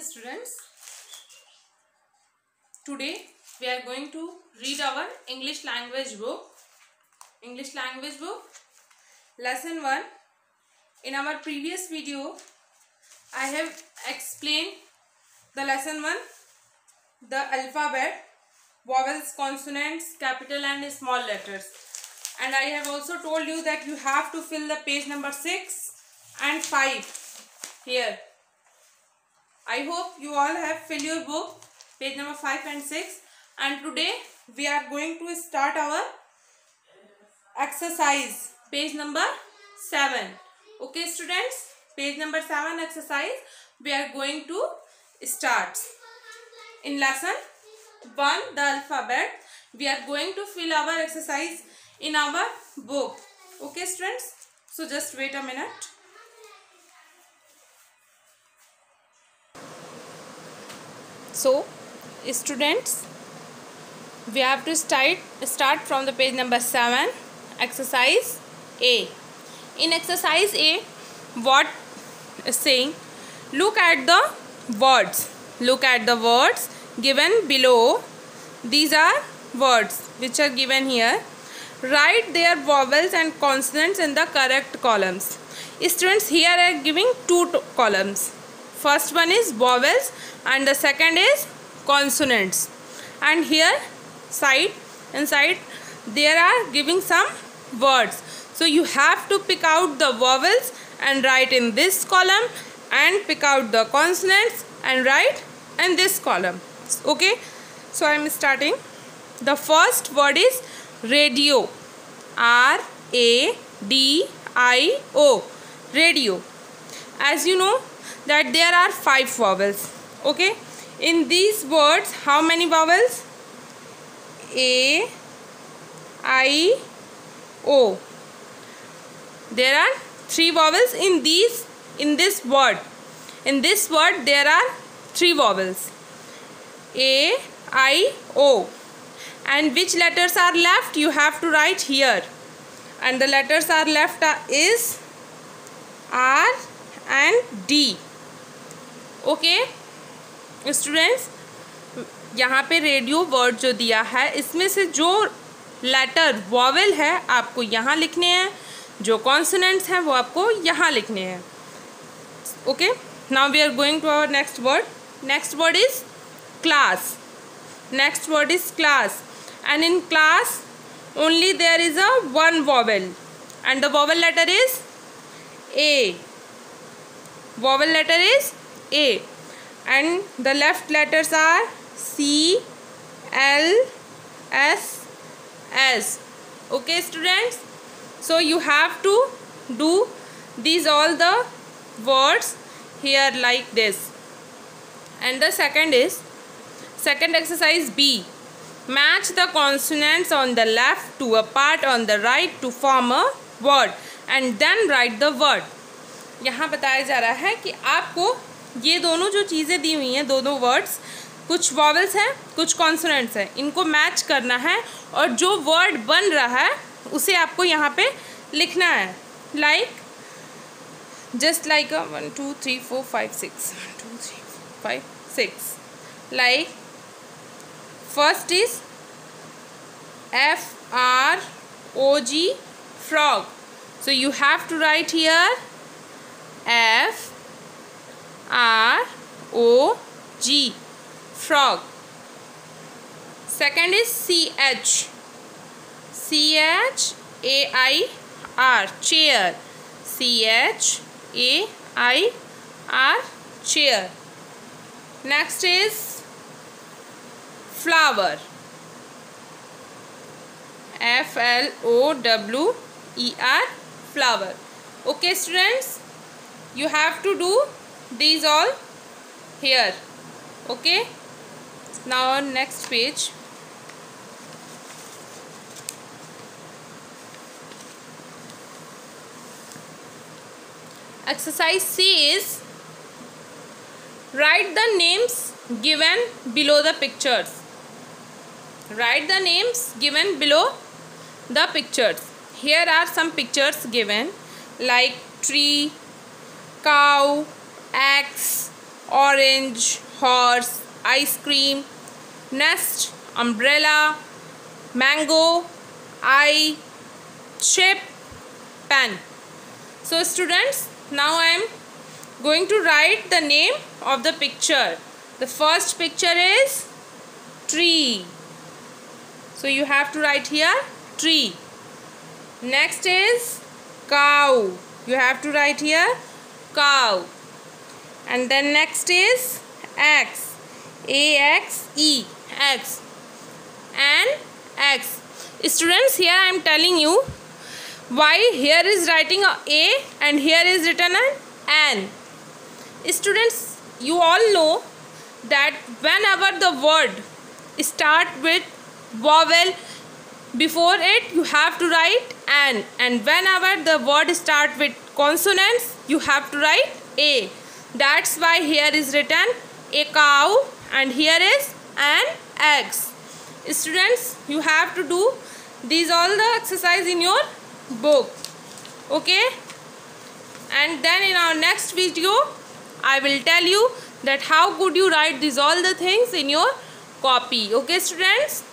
students. Today we are going to read our english language book. English language book lesson 1 in our previous video i have explained the lesson 1 the alphabet vowels consonants capital and small letters. And i have also told you that you have to fill the page number 6 and 5 here I hope you all have filled your book page number 5 and 6 and today we are going to start our exercise page number 7 okay students? Page number 7 exercise we are going to start. In lesson 1 the alphabet we are going to fill our exercise in our book. Okay students? So just wait a minute so students we have to start start from the page number 7 exercise a. In exercise a what is saying? Look at the words. Look at the words given below. These are words which are given here. Write their vowels and consonants in the correct columns. Students here are giving two columns first one is vowels and the second is consonants. And here side inside there are giving some words. So you have to pick out the vowels and write in this column and pick out the consonants and write in this column. Okay? So i am starting. The first word is radio. R a d i o. Radio. As you know that there are five vowels okay? In these words how many vowels? A i o. There are three vowels in these in this word. In this word there are three vowels. A i o. And which letters are left? You have to write here. And the letters are left is r and D okay students यहाँ पे radio word जो दिया है, इसमें से जो letter vowel है, आपको यहाँ लिखने हैं। जो कॉन्सनेंट्स हैं, वो आपको यहाँ लिखने हैं। Okay now we are going to our next word next word is class next word is class and in class only there is a one vowel. And the vowel letter is a. vowel letter is a. And the left letters are C L S S. Okay students? So you have to do these all the words here like this. And the second is second exercise B. Match the consonants on the left to a part on the right to form a word and then write the word यहाँ बताया जा रहा है कि आपको ये दोनों जो चीज़ें दी हुई हैं, दो दो वर्ड्स कुछ वॉवल्स हैं, कुछ कॉन्सोनेंट्स हैं। इनको मैच करना है और जो वर्ड बन रहा है, उसे आपको यहाँ पे लिखना है। Like just like one two three four five six one two three five six like first is F R O G frog so you have to write here F R O G. Frog. Second is C H. C H A I R. Chair. C H A I R. Chair. Next is flower. F L O W E R. Flower. Okay students you have to do these all here. Okay? Now on next page. Exercise C is write the names given below the pictures. Write the names given below the pictures. Here are some pictures given like tree cow, axe, orange horse ice cream nest umbrella mango eye chip pen so students now I am going to write the name of the picture. The first picture is tree. So you have to write here tree. Next is cow. You have to write here cow. And then next is x. A x e. X. And x. Students here i am telling you why here is writing a a and here is written an n. Students you all know that whenever the word start with vowel before it you have to write an and whenever the word start with consonants you have to write a. That's why here is written a cow and here is an eggs. Students you have to do these all the exercise in your book. Okay? And then in our next video i will tell you that how could you write these all the things in your copy. Okay students